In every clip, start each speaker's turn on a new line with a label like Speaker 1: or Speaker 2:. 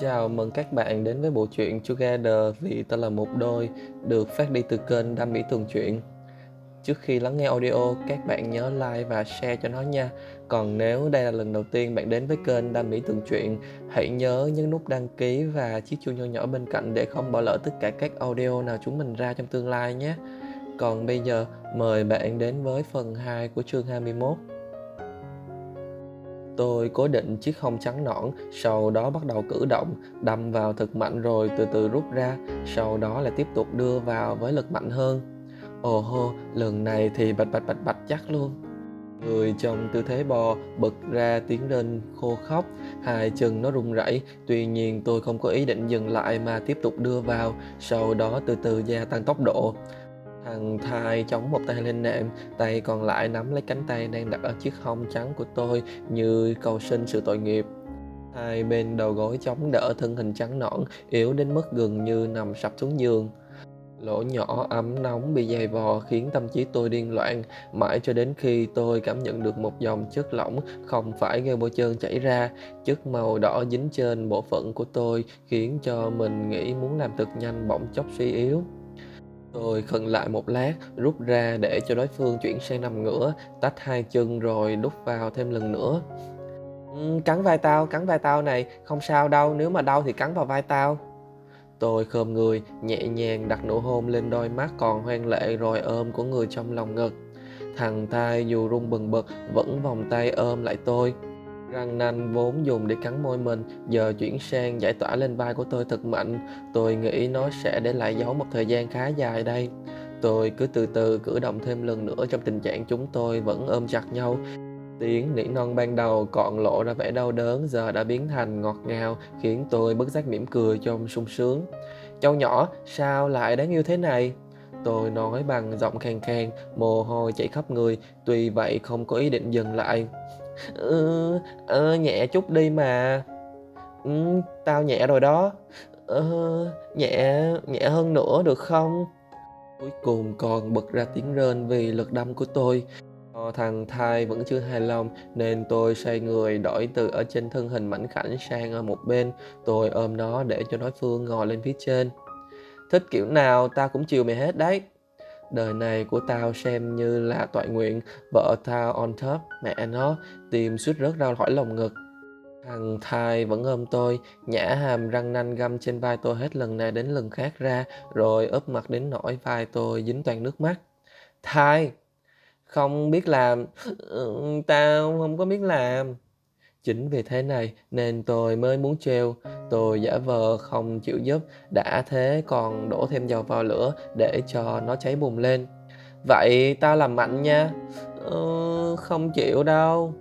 Speaker 1: Chào mừng các bạn đến với bộ truyện Together vì ta là một đôi được phát đi từ kênh Đam Mỹ Tường Truyện. Trước khi lắng nghe audio, các bạn nhớ like và share cho nó nha. Còn nếu đây là lần đầu tiên bạn đến với kênh Đam Mỹ Tường Truyện, hãy nhớ nhấn nút đăng ký và chiếc chuông nhỏ nhỏ bên cạnh để không bỏ lỡ tất cả các audio nào chúng mình ra trong tương lai nhé. Còn bây giờ, mời bạn đến với phần 2 của chương 21. Tôi cố định chiếc hông trắng nõn, sau đó bắt đầu cử động, đâm vào thật mạnh rồi từ từ rút ra, sau đó lại tiếp tục đưa vào với lực mạnh hơn. Ồ hô, lần này thì bạch bạch bạch bạch chắc luôn. Người trong tư thế bò bật ra tiếng rên khô khóc, hai chân nó run rẩy. Tuy nhiên tôi không có ý định dừng lại mà tiếp tục đưa vào, sau đó từ từ gia tăng tốc độ. Thằng thai chống một tay lên nệm, tay còn lại nắm lấy cánh tay đang đặt ở chiếc hông trắng của tôi như cầu xin sự tội nghiệp. Hai bên đầu gối chống đỡ thân hình trắng nõn, yếu đến mức gần như nằm sập xuống giường. Lỗ nhỏ ấm nóng bị dày vò khiến tâm trí tôi điên loạn, mãi cho đến khi tôi cảm nhận được một dòng chất lỏng không phải gây bôi trơn chảy ra, chất màu đỏ dính trên bộ phận của tôi khiến cho mình nghĩ muốn làm thật nhanh bỗng chốc suy yếu. Tôi khẩn lại một lát, rút ra để cho đối phương chuyển sang nằm ngửa, tách hai chân rồi đút vào thêm lần nữa. Ừ, cắn vai tao, cắn vai tao này, không sao đâu, nếu mà đau thì cắn vào vai tao. Tôi khom người, nhẹ nhàng đặt nụ hôn lên đôi mắt còn hoang lệ rồi ôm của người trong lòng ngực. Thằng tai dù run bừng bật vẫn vòng tay ôm lại tôi. Răng nanh vốn dùng để cắn môi mình, giờ chuyển sang giải tỏa lên vai của tôi thật mạnh. Tôi nghĩ nó sẽ để lại dấu một thời gian khá dài đây. Tôi cứ từ từ cử động thêm lần nữa trong tình trạng chúng tôi vẫn ôm chặt nhau. Tiếng nỉ non ban đầu còn lộ ra vẻ đau đớn giờ đã biến thành ngọt ngào khiến tôi bất giác mỉm cười trong sung sướng. Cháu nhỏ, sao lại đáng yêu thế này? Tôi nói bằng giọng khàn khàn, mồ hôi chảy khắp người, tuy vậy không có ý định dừng lại. Ừ, ừ, nhẹ chút đi mà. Ừ, tao nhẹ rồi đó. ừ, nhẹ, nhẹ hơn nữa được không? Cuối cùng còn bật ra tiếng rên vì lực đâm của tôi. Ờ, thằng thai vẫn chưa hài lòng nên tôi xoay người đổi từ ở trên thân hình mảnh khảnh sang ở một bên. Tôi ôm nó để cho đối phương ngồi lên phía trên. Thích kiểu nào ta cũng chiều mày hết đấy. Đời này của tao xem như là toại nguyện, vợ tao on top, mẹ nó, tìm suýt rớt ra khỏi lồng ngực. Thằng thai vẫn ôm tôi, nhả hàm răng nanh găm trên vai tôi hết lần này đến lần khác ra, rồi úp mặt đến nỗi vai tôi dính toàn nước mắt. Thai, không biết làm, ừ, tao không có biết làm. Chính vì thế này nên tôi mới muốn treo, tôi giả vờ không chịu giúp, đã thế còn đổ thêm dầu vào lửa để cho nó cháy bùng lên. Vậy tao làm mạnh nha. Ừ, không chịu đâu.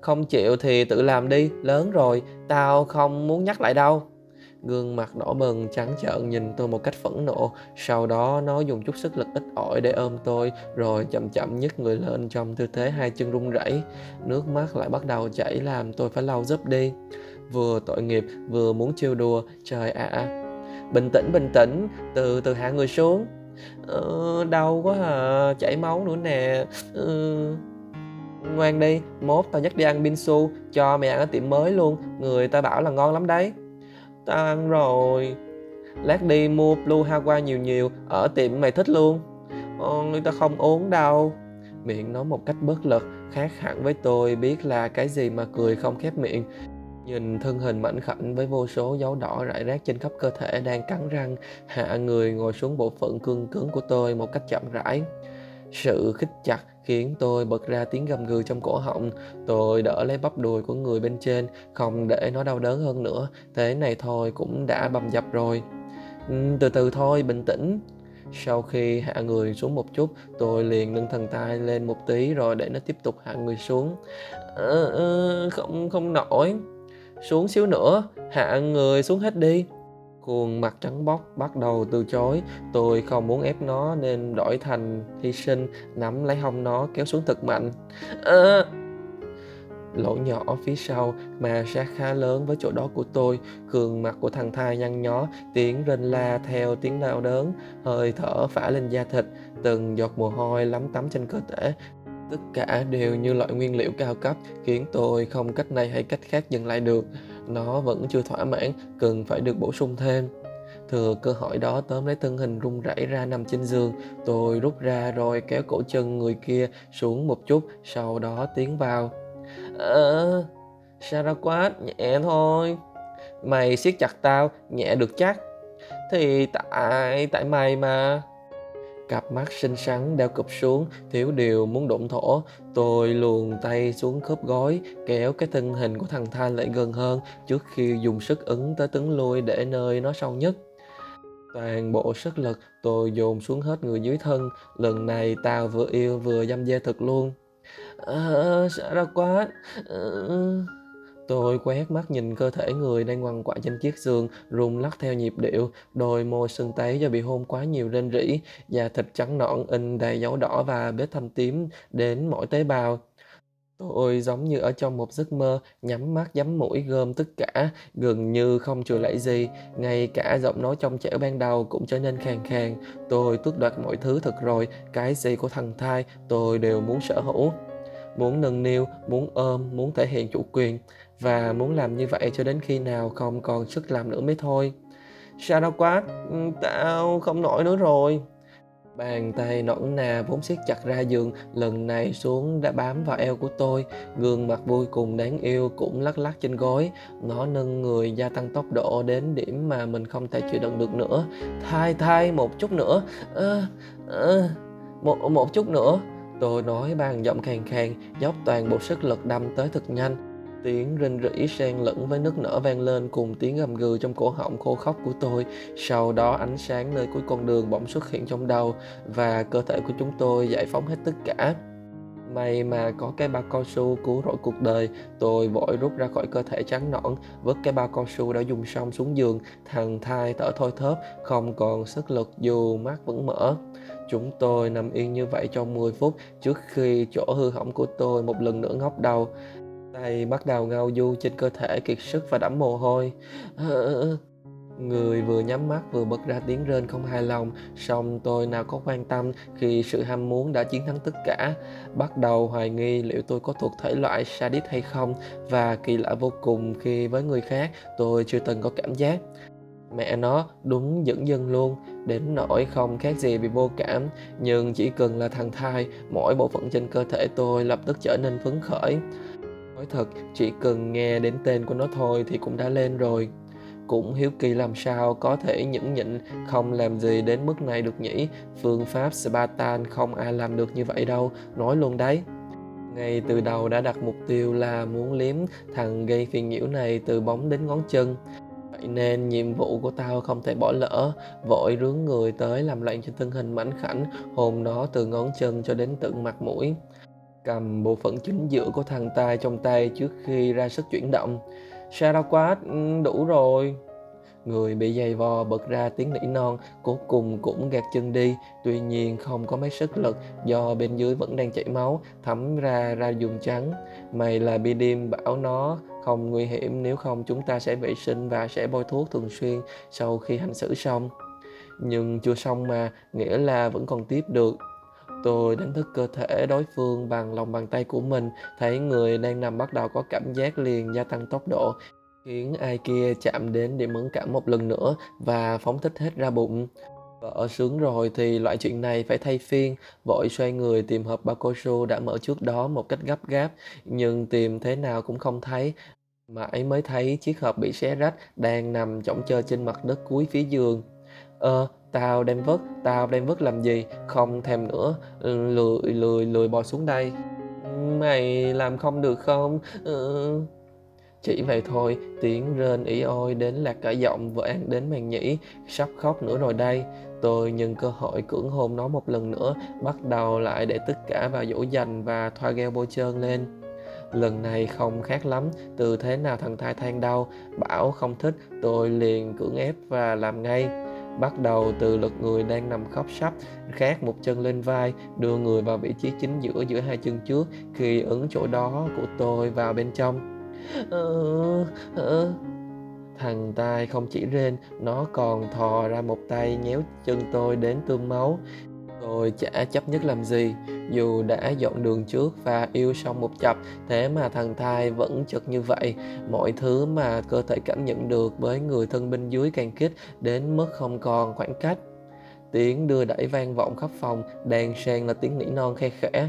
Speaker 1: Không chịu thì tự làm đi, lớn rồi, tao không muốn nhắc lại đâu. Gương mặt đỏ bừng trắng trợn nhìn tôi một cách phẫn nộ. Sau đó nó dùng chút sức lực ít ỏi để ôm tôi Rồi chậm chậm nhấc người lên trong tư thế hai chân run rẩy. Nước mắt lại bắt đầu chảy làm tôi phải lau giúp đi. Vừa tội nghiệp vừa muốn trêu đùa. Trời ạ. À. Bình tĩnh bình tĩnh Từ từ hạ người xuống. Ờ, Đau quá à Chảy máu nữa nè. Ừ. Ngoan đi Mốt tao dắt đi ăn bingsu Cho mày ăn ở tiệm mới luôn. Người ta bảo là ngon lắm đấy. Tan ăn rồi. Lát đi mua Blue Hawa nhiều nhiều Ở tiệm mày thích luôn. Ồ, Người ta không uống đâu. Miệng nói một cách bất lực Khác hẳn với tôi biết là cái gì mà cười không khép miệng. Nhìn thân hình mảnh khảnh với vô số dấu đỏ rải rác trên khắp cơ thể đang cắn răng Hạ người ngồi xuống bộ phận cương cứng của tôi một cách chậm rãi. Sự khích chặt khiến tôi bật ra tiếng gầm gừ trong cổ họng. Tôi đỡ lấy bắp đùi của người bên trên, không để nó đau đớn hơn nữa. Thế này thôi cũng đã bầm dập rồi. Ừ, từ từ thôi, bình tĩnh. Sau khi hạ người xuống một chút, tôi liền nâng thần tay lên một tí rồi để nó tiếp tục hạ người xuống. À, à, không không nổi. Xuống xíu nữa, hạ người xuống hết đi. Khuôn mặt trắng bóc bắt đầu từ chối. Tôi không muốn ép nó nên đổi thành hy sinh Nắm lấy hông nó kéo xuống thật mạnh. À, Lỗ nhỏ phía sau mà sát khá lớn với chỗ đó của tôi. Gương mặt của thằng thai nhăn nhó Tiếng rên la theo tiếng đau đớn. Hơi thở phả lên da thịt Từng giọt mồ hôi lắm tắm trên cơ thể. Tất cả đều như loại nguyên liệu cao cấp Khiến tôi không cách này hay cách khác dừng lại được nó vẫn chưa thỏa mãn, cần phải được bổ sung thêm. Thừa cơ hội đó tóm lấy thân hình run rẩy ra nằm trên giường, tôi rút ra rồi kéo cổ chân người kia xuống một chút, sau đó tiến vào. Ờ, quát nhẹ thôi. Mày siết chặt tao, nhẹ được chắc. Thì tại, tại mày mà. Cặp mắt xinh xắn đeo cụp xuống, thiếu điều muốn đụng thổ. Tôi luồn tay xuống khớp gối, kéo cái thân hình của thằng Thanh lại gần hơn trước khi dùng sức ứng tới tấn lui để nơi nó sâu nhất. Toàn bộ sức lực tôi dồn xuống hết người dưới thân, lần này tao vừa yêu vừa dâm dê thật luôn. À, sợ ra quá. À... Tôi quét mắt nhìn cơ thể người đang quằn quại trên chiếc giường, rung lắc theo nhịp điệu, đôi môi sưng tấy do bị hôn quá nhiều rên rỉ, da thịt trắng nõn in đầy dấu đỏ và vết thâm tím đến mỗi tế bào. Tôi giống như ở trong một giấc mơ, nhắm mắt nhắm mũi gom tất cả, gần như không chừa lại gì, ngay cả giọng nói trong trẻo ban đầu cũng trở nên khàn khàn. Tôi tước đoạt mọi thứ thật rồi, cái gì của thằng thai tôi đều muốn sở hữu. Muốn nâng niu, muốn ôm, muốn thể hiện chủ quyền và muốn làm như vậy cho đến khi nào không còn sức làm nữa mới thôi. Sao đâu quá, ừ, tao không nổi nữa rồi. Bàn tay nõn nà vốn siết chặt ra giường, lần này xuống đã bám vào eo của tôi. Gương mặt vui cùng đáng yêu cũng lắc lắc trên gối. Nó nâng người gia tăng tốc độ đến điểm mà mình không thể chịu đựng được nữa. Thai thai một chút nữa. À, à, một, một chút nữa. Tôi nói bằng giọng khàn khàn, dốc toàn bộ sức lực đâm tới thật nhanh Tiếng rên rỉ xen lẫn với nước nở vang lên cùng tiếng gầm gừ trong cổ họng khô khóc của tôi. Sau đó ánh sáng nơi cuối con đường bỗng xuất hiện trong đầu và cơ thể của chúng tôi giải phóng hết tất cả. May mà có cái bao cao su cứu rỗi cuộc đời, tôi vội rút ra khỏi cơ thể trắng nõn, vứt cái bao cao su đã dùng xong xuống giường, thằng thai thở thôi thớp, không còn sức lực dù mắt vẫn mở. Chúng tôi nằm yên như vậy trong 10 phút trước khi chỗ hư hỏng của tôi một lần nữa ngóc đầu. Tay bắt đầu ngao du trên cơ thể kiệt sức và đẫm mồ hôi. Người vừa nhắm mắt vừa bật ra tiếng rên không hài lòng, song tôi nào có quan tâm khi sự ham muốn đã chiến thắng tất cả. Bắt đầu hoài nghi liệu tôi có thuộc thể loại sadist hay không và kỳ lạ vô cùng khi với người khác tôi chưa từng có cảm giác. Mẹ nó đúng dẫn dân luôn, đến nỗi không khác gì bị vô cảm, nhưng chỉ cần là thằng thai, mỗi bộ phận trên cơ thể tôi lập tức trở nên phấn khởi. Nói thật, chỉ cần nghe đến tên của nó thôi thì cũng đã lên rồi. Cũng hiếu kỳ làm sao có thể nhẫn nhịn không làm gì đến mức này được nhỉ. Phương pháp Spartan không ai làm được như vậy đâu, nói luôn đấy. Ngay từ đầu đã đặt mục tiêu là muốn liếm thằng gây phiền nhiễu này từ bóng đến ngón chân. Vậy nên nhiệm vụ của tao không thể bỏ lỡ, vội rướng người tới làm loạn trên thân hình mảnh khảnh, hồn nó từ ngón chân cho đến tận mặt mũi cầm bộ phận chính giữa của thằng tay trong tay trước khi ra sức chuyển động. Shadow quát ừ, đủ rồi. Người bị dày vò bật ra tiếng nỉ non, cuối cùng cũng gạt chân đi, tuy nhiên không có mấy sức lực do bên dưới vẫn đang chảy máu, thấm ra ra dùng trắng. Mày là bi đêm bảo nó không nguy hiểm nếu không chúng ta sẽ vệ sinh và sẽ bôi thuốc thường xuyên sau khi hành xử xong. Nhưng chưa xong mà, nghĩa là vẫn còn tiếp được, Tôi đánh thức cơ thể đối phương bằng lòng bàn tay của mình, thấy người đang nằm bắt đầu có cảm giác liền gia tăng tốc độ, khiến ai kia chạm đến điểm mẫn cảm một lần nữa và phóng thích hết ra bụng. Vợ sướng rồi thì loại chuyện này phải thay phiên, vội xoay người tìm hộp bao cao su đã mở trước đó một cách gấp gáp, nhưng tìm thế nào cũng không thấy mà ấy mới thấy chiếc hộp bị xé rách đang nằm chỏng chơ trên mặt đất cuối phía giường. Ờ, Tao đem vứt, tao đem vứt làm gì, không thèm nữa, lười lười lười bò xuống đây. Mày làm không được không? Ừ. Chỉ vậy thôi, tiếng rên ỉ ôi đến lạc cả giọng vợ ăn đến màn nhĩ, sắp khóc nữa rồi đây. Tôi nhân cơ hội cưỡng hôn nó một lần nữa, bắt đầu lại để tất cả vào dỗ dành và thoa gheo bôi trơn lên. Lần này không khác lắm, từ thế nào thằng thai than đau, bảo không thích, tôi liền cưỡng ép và làm ngay. Bắt đầu từ lực người đang nằm khóc sắp khác một chân lên vai đưa người vào vị trí chính giữa giữa hai chân trước khi ấn chỗ đó của tôi vào bên trong. Ờ, ờ. Thằng tai không chỉ rên nó còn thò ra một tay nhéo chân tôi đến tương máu. Tôi chả chấp nhất làm gì dù đã dọn đường trước và yêu xong một chập, thế mà thằng thai vẫn chật như vậy. Mọi thứ mà cơ thể cảm nhận được với người thân bên dưới càng kích đến mức không còn khoảng cách. Tiếng đưa đẩy vang vọng khắp phòng, đàn sang là tiếng nỉ non khe khẽ.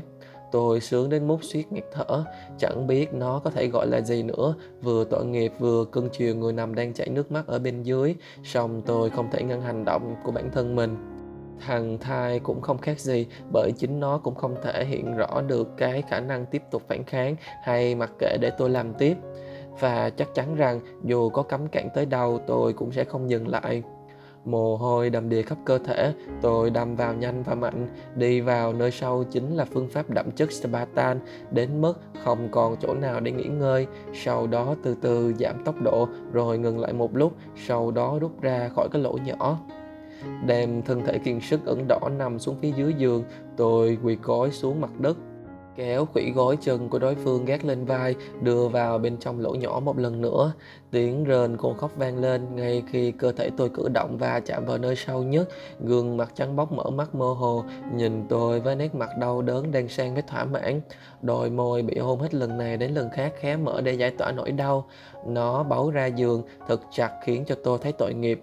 Speaker 1: Tôi sướng đến mút suýt nghẹt thở, chẳng biết nó có thể gọi là gì nữa, vừa tội nghiệp vừa cưng chiều người nằm đang chảy nước mắt ở bên dưới, song tôi không thể ngăn hành động của bản thân mình. Thằng thai cũng không khác gì bởi chính nó cũng không thể hiện rõ được cái khả năng tiếp tục phản kháng hay mặc kệ để tôi làm tiếp. Và chắc chắn rằng dù có cấm cản tới đâu tôi cũng sẽ không dừng lại. Mồ hôi đầm đìa khắp cơ thể, tôi đâm vào nhanh và mạnh, đi vào nơi sâu chính là phương pháp đậm chất Spartan đến mức không còn chỗ nào để nghỉ ngơi, sau đó từ từ giảm tốc độ rồi ngừng lại một lúc, sau đó rút ra khỏi cái lỗ nhỏ. Đem thân thể kiên sức ẩn đỏ nằm xuống phía dưới giường, tôi quỳ gối xuống mặt đất. Kéo khủy gối chân của đối phương gác lên vai đưa vào bên trong lỗ nhỏ một lần nữa. Tiếng rền cô khóc vang lên ngay khi cơ thể tôi cử động và chạm vào nơi sâu nhất. Gương mặt trắng bóc mở mắt mơ hồ nhìn tôi với nét mặt đau đớn đang sang với thỏa mãn. Đôi môi bị hôn hết lần này đến lần khác khé mở để giải tỏa nỗi đau. Nó bấu ra giường thật chặt khiến cho tôi thấy tội nghiệp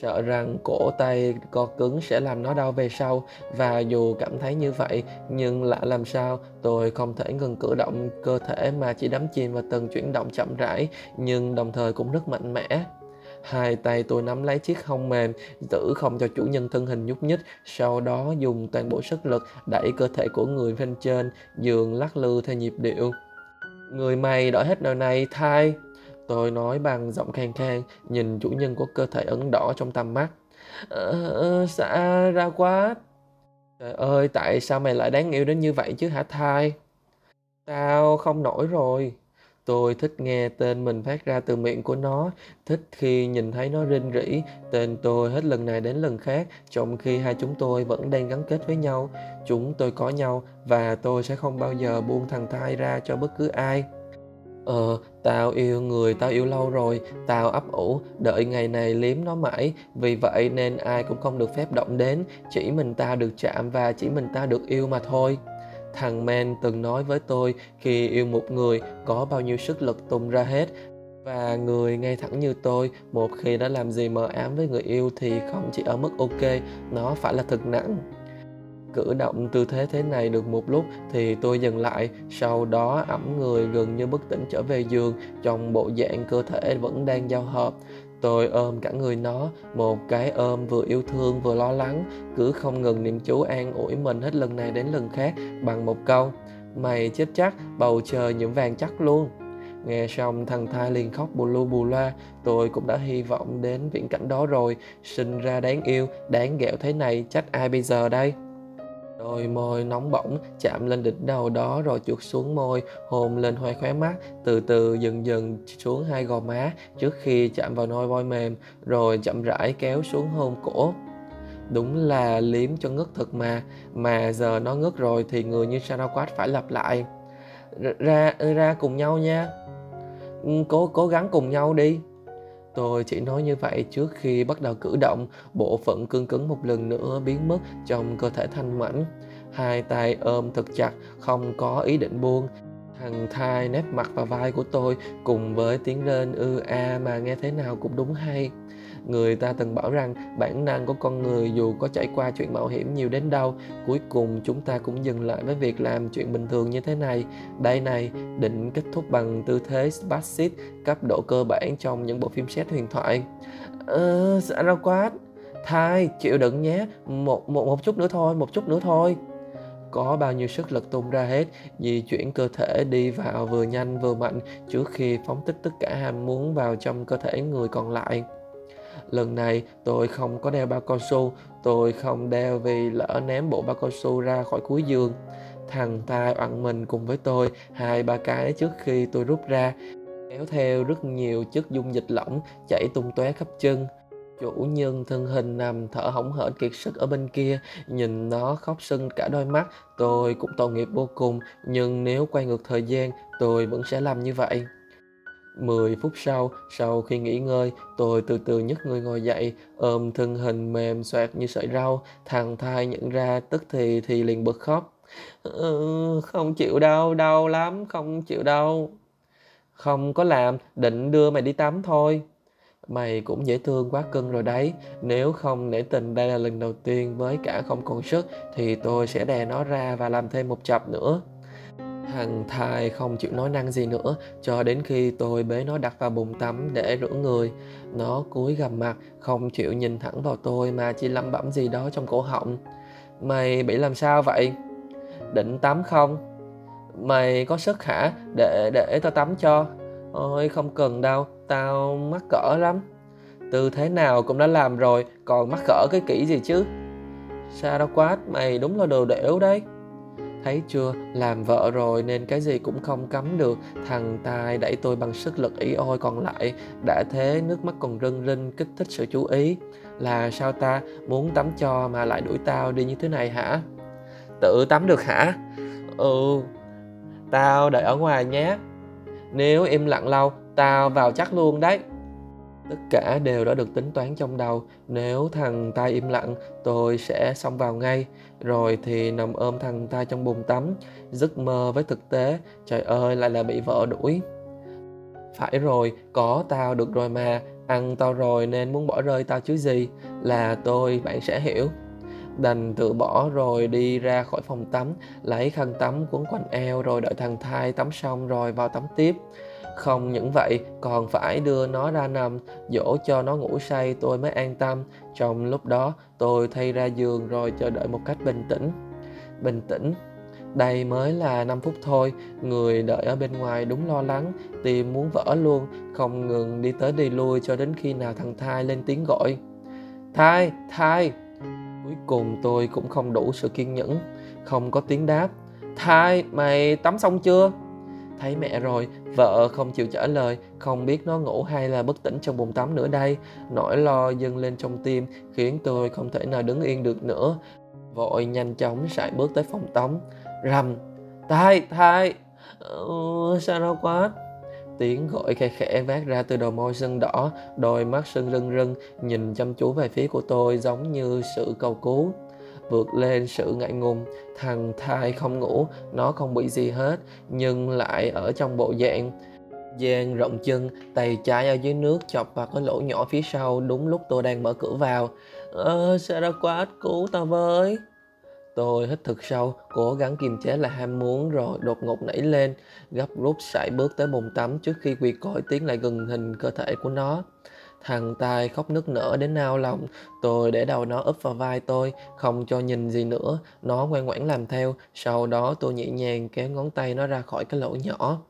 Speaker 1: sợ rằng cổ tay co cứng sẽ làm nó đau về sau, và dù cảm thấy như vậy, nhưng lạ làm sao, tôi không thể ngừng cử động cơ thể mà chỉ đắm chìm vào từng chuyển động chậm rãi, nhưng đồng thời cũng rất mạnh mẽ. Hai tay tôi nắm lấy chiếc hông mềm, giữ không cho chủ nhân thân hình nhúc nhích, sau đó dùng toàn bộ sức lực đẩy cơ thể của người bên trên, giường lắc lư theo nhịp điệu. Người mày đợi hết đời này, thai. Tôi nói bằng giọng khang khang, nhìn chủ nhân của cơ thể ấn đỏ trong tầm mắt. Ờ, xa ra quá. Trời ơi, tại sao mày lại đáng yêu đến như vậy chứ hả thai? Tao không nổi rồi. Tôi thích nghe tên mình phát ra từ miệng của nó, thích khi nhìn thấy nó rinh rỉ, tên tôi hết lần này đến lần khác, trong khi hai chúng tôi vẫn đang gắn kết với nhau. Chúng tôi có nhau và tôi sẽ không bao giờ buông thằng thai ra cho bất cứ ai. Ờ, tao yêu người tao yêu lâu rồi, tao ấp ủ, đợi ngày này liếm nó mãi, vì vậy nên ai cũng không được phép động đến, chỉ mình tao được chạm và chỉ mình tao được yêu mà thôi. Thằng Men từng nói với tôi khi yêu một người có bao nhiêu sức lực tung ra hết. Và người ngay thẳng như tôi một khi đã làm gì mờ ám với người yêu thì không chỉ ở mức ok nó phải là thực nặng. Cử động tư thế thế này được một lúc thì tôi dừng lại, sau đó ẩm người gần như bất tỉnh trở về giường trong bộ dạng cơ thể vẫn đang giao hợp. Tôi ôm cả người nó, một cái ôm vừa yêu thương vừa lo lắng, cứ không ngừng niệm chú an ủi mình hết lần này đến lần khác bằng một câu Mày chết chắc, bầu trời nhuộm vàng chắc luôn. Nghe xong thằng thai liền khóc bù lu bù loa Tôi cũng đã hy vọng đến viễn cảnh đó rồi Sinh ra đáng yêu, đáng ghẹo thế này Chắc ai bây giờ đây Đôi môi nóng bỏng chạm lên đỉnh đầu đó rồi chuột xuống môi, hôn lên hai khóe mắt, từ từ dần dần xuống hai gò má trước khi chạm vào nôi voi mềm, rồi chậm rãi kéo xuống hôn cổ. Đúng là liếm cho ngất thật mà, mà giờ nó ngất rồi thì người như Sanaquat phải lặp lại. Ra, ra cùng nhau nha. Ừ, cố cố gắng cùng nhau đi. Tôi chỉ nói như vậy trước khi bắt đầu cử động, bộ phận cương cứng một lần nữa biến mất trong cơ thể thanh mảnh. Hai tay ôm thật chặt, không có ý định buông. Thằng thai nép mặt vào vai của tôi cùng với tiếng lên ư a mà nghe thế nào cũng đúng hay. Người ta từng bảo rằng bản năng của con người dù có trải qua chuyện mạo hiểm nhiều đến đâu, cuối cùng chúng ta cũng dừng lại với việc làm chuyện bình thường như thế này. Đây này, định kết thúc bằng tư thế Spacit cấp độ cơ bản trong những bộ phim xét huyền thoại. Ờ, xã ra quá. Thai, chịu đựng nhé, một, một, một chút nữa thôi, một chút nữa thôi có bao nhiêu sức lực tung ra hết di chuyển cơ thể đi vào vừa nhanh vừa mạnh trước khi phóng thích tất cả ham muốn vào trong cơ thể người còn lại Lần này tôi không có đeo bao cao su, tôi không đeo vì lỡ ném bộ bao cao su ra khỏi cuối giường. Thằng ta oặn mình cùng với tôi hai ba cái trước khi tôi rút ra, kéo theo rất nhiều chất dung dịch lỏng chảy tung tóe khắp chân. Chủ nhân thân hình nằm thở hỏng hển kiệt sức ở bên kia, nhìn nó khóc sưng cả đôi mắt, tôi cũng tội nghiệp vô cùng, nhưng nếu quay ngược thời gian, tôi vẫn sẽ làm như vậy. 10 phút sau, sau khi nghỉ ngơi, tôi từ từ nhấc người ngồi dậy, ôm thân hình mềm xoẹt như sợi rau, thằng thai nhận ra tức thì thì liền bật khóc. "Ừ, không chịu đâu, đau lắm, không chịu đâu." "Không có làm, định đưa mày đi tắm thôi." "Mày cũng dễ thương quá cưng rồi đấy, nếu không nể tình đây là lần đầu tiên với cả không còn sức thì tôi sẽ đè nó ra và làm thêm một chập nữa." Thằng thai không chịu nói năng gì nữa cho đến khi tôi bế nó đặt vào bồn tắm để rửa người. Nó cúi gằm mặt, không chịu nhìn thẳng vào tôi mà chỉ lẩm bẩm gì đó trong cổ họng. "Mày bị làm sao vậy?" "Định tắm không?" "Mày có sức hả? Để để tao tắm cho." "Ôi không cần đâu, tao mắc cỡ lắm." "Tư thế nào cũng đã làm rồi, còn mắc cỡ cái kỹ gì chứ?" sao đo quát mày đúng là đồ đểu đấy." Thấy chưa, làm vợ rồi nên cái gì cũng không cấm được. Thằng tai đẩy tôi bằng sức lực ý ôi còn lại, đã thế nước mắt còn rưng rinh kích thích sự chú ý. Là sao ta, muốn tắm cho mà lại đuổi tao đi như thế này hả? Tự tắm được hả? Ừ, tao đợi ở ngoài nhé. Nếu im lặng lâu, tao vào chắc luôn đấy. Tất cả đều đã được tính toán trong đầu, nếu thằng ta im lặng, tôi sẽ xông vào ngay, rồi thì nằm ôm thằng ta trong bồn tắm, giấc mơ với thực tế, trời ơi lại là bị vợ đuổi. Phải rồi, có tao được rồi mà, ăn tao rồi nên muốn bỏ rơi tao chứ gì, là tôi bạn sẽ hiểu. Đành tự bỏ rồi đi ra khỏi phòng tắm, lấy khăn tắm quấn quanh eo rồi đợi thằng thai tắm xong rồi vào tắm tiếp. Không những vậy, còn phải đưa nó ra nằm, dỗ cho nó ngủ say tôi mới an tâm. Trong lúc đó, tôi thay ra giường rồi chờ đợi một cách bình tĩnh. Bình tĩnh, đây mới là 5 phút thôi, người đợi ở bên ngoài đúng lo lắng, tìm muốn vỡ luôn, không ngừng đi tới đi lui cho đến khi nào thằng Thai lên tiếng gọi. Thai, Thai! Cuối cùng tôi cũng không đủ sự kiên nhẫn, không có tiếng đáp. Thai, mày tắm xong chưa? Thấy mẹ rồi, vợ không chịu trả lời, không biết nó ngủ hay là bất tỉnh trong bồn tắm nữa đây. Nỗi lo dâng lên trong tim khiến tôi không thể nào đứng yên được nữa. Vội nhanh chóng sải bước tới phòng tắm. Rầm, thai, thai, ừ, ờ, sao đâu quá. Tiếng gọi khe khẽ vác ra từ đầu môi sưng đỏ, đôi mắt sưng rưng rưng, nhìn chăm chú về phía của tôi giống như sự cầu cứu vượt lên sự ngại ngùng thằng thai không ngủ nó không bị gì hết nhưng lại ở trong bộ dạng Giang rộng chân, tay trái ở dưới nước chọc vào cái lỗ nhỏ phía sau đúng lúc tôi đang mở cửa vào. Ờ, Ơ, Saraquat, cứu tao với. Tôi hít thật sâu, cố gắng kiềm chế là ham muốn rồi đột ngột nảy lên, gấp rút sải bước tới bồn tắm trước khi quỳ cõi tiến lại gần hình cơ thể của nó. Thằng tai khóc nức nở đến nao lòng, tôi để đầu nó úp vào vai tôi, không cho nhìn gì nữa, nó ngoan ngoãn làm theo, sau đó tôi nhẹ nhàng kéo ngón tay nó ra khỏi cái lỗ nhỏ.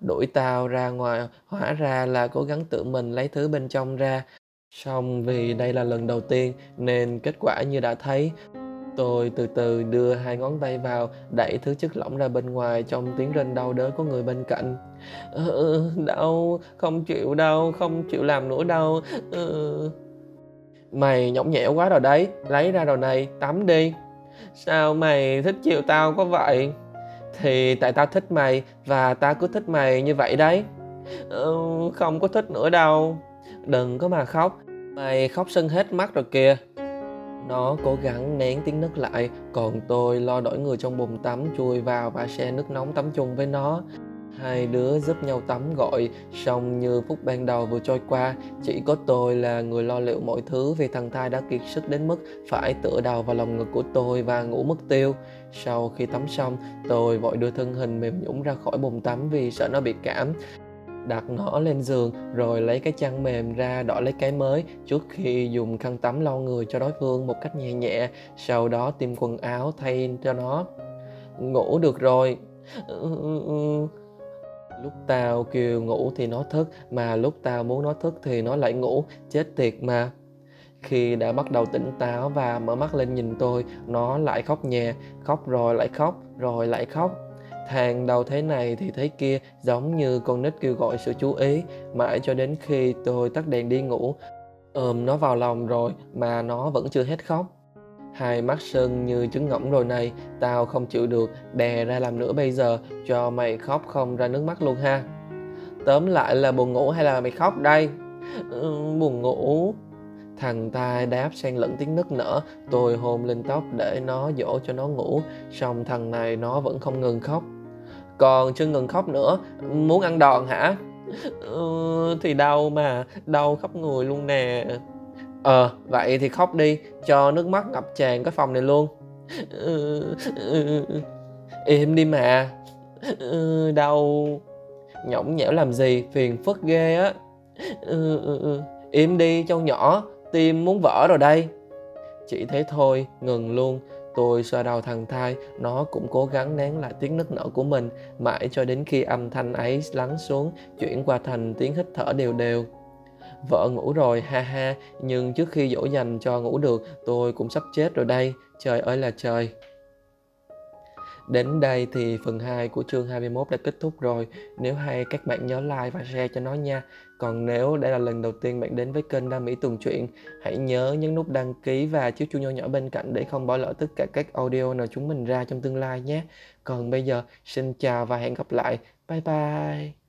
Speaker 1: Đuổi tao ra ngoài, hóa ra là cố gắng tự mình lấy thứ bên trong ra. Xong vì đây là lần đầu tiên nên kết quả như đã thấy, Tôi từ từ đưa hai ngón tay vào, đẩy thứ chất lỏng ra bên ngoài trong tiếng rên đau đớn của người bên cạnh. "Ừ, đau, không chịu đau không chịu làm nữa đâu, ừ." "Mày nhõng nhẽo quá rồi đấy, lấy ra rồi này, tắm đi." "Sao mày thích chịu tao quá vậy?" "Thì tại tao thích mày và tao cứ thích mày như vậy đấy." "Ừ, không có thích nữa đâu." "Đừng có mà khóc, mày khóc sưng hết mắt rồi kìa." Nó cố gắng nén tiếng nấc lại, còn tôi lo đổi người trong bồn tắm chui vào và xe nước nóng tắm chung với nó. Hai đứa giúp nhau tắm gọi, xong như phút ban đầu vừa trôi qua, chỉ có tôi là người lo liệu mọi thứ vì thằng thai đã kiệt sức đến mức phải tựa đầu vào lòng ngực của tôi và ngủ mất tiêu. Sau khi tắm xong, tôi vội đưa thân hình mềm nhũn ra khỏi bồn tắm vì sợ nó bị cảm đặt nó lên giường rồi lấy cái chăn mềm ra đổi lấy cái mới trước khi dùng khăn tắm lau người cho đối phương một cách nhẹ nhẹ. Sau đó tìm quần áo thay cho nó. Ngủ được rồi. Lúc tao kêu ngủ thì nó thức mà lúc tao muốn nó thức thì nó lại ngủ. Chết tiệt mà. Khi đã bắt đầu tỉnh táo và mở mắt lên nhìn tôi nó lại khóc nhẹ, khóc rồi lại khóc rồi lại khóc. Thang đau thế này thì thế kia giống như con nít kêu gọi sự chú ý. Mãi cho đến khi tôi tắt đèn đi ngủ ôm nó vào lòng rồi mà nó vẫn chưa hết khóc. Hai mắt sưng như trứng ngỗng rồi này tao không chịu được đè ra làm nữa bây giờ cho mày khóc không ra nước mắt luôn ha. Tóm lại là buồn ngủ hay là mày khóc đây? Ừ, buồn ngủ. Thằng tai đáp xen lẫn tiếng nức nở, tôi hôn lên tóc để nó dỗ cho nó ngủ, xong thằng này nó vẫn không ngừng khóc. Còn chưa ngừng khóc nữa, muốn ăn đòn hả? Ừ, thì đau mà, đau khắp người luôn nè. Ờ, vậy thì khóc đi, cho nước mắt ngập tràn cái phòng này luôn. Ừ, ừ, ừ, im đi mà. Ừ, đau. Nhõng nhẽo làm gì, phiền phức ghê á. Ừ, ừ, ừ. Im đi, châu nhỏ, tim muốn vỡ rồi đây. Chỉ thế thôi, ngừng luôn. Tôi xoa đầu thằng thai, nó cũng cố gắng nén lại tiếng nức nở của mình, mãi cho đến khi âm thanh ấy lắng xuống, chuyển qua thành tiếng hít thở đều đều. Vợ ngủ rồi, ha ha, nhưng trước khi dỗ dành cho ngủ được, tôi cũng sắp chết rồi đây. Trời ơi là trời! Đến đây thì phần 2 của chương 21 đã kết thúc rồi. Nếu hay các bạn nhớ like và share cho nó nha. Còn nếu đây là lần đầu tiên bạn đến với kênh Đam Mỹ Tuần Truyện, hãy nhớ nhấn nút đăng ký và chiếc chuông nhỏ nhỏ bên cạnh để không bỏ lỡ tất cả các audio nào chúng mình ra trong tương lai nhé. Còn bây giờ, xin chào và hẹn gặp lại. Bye bye!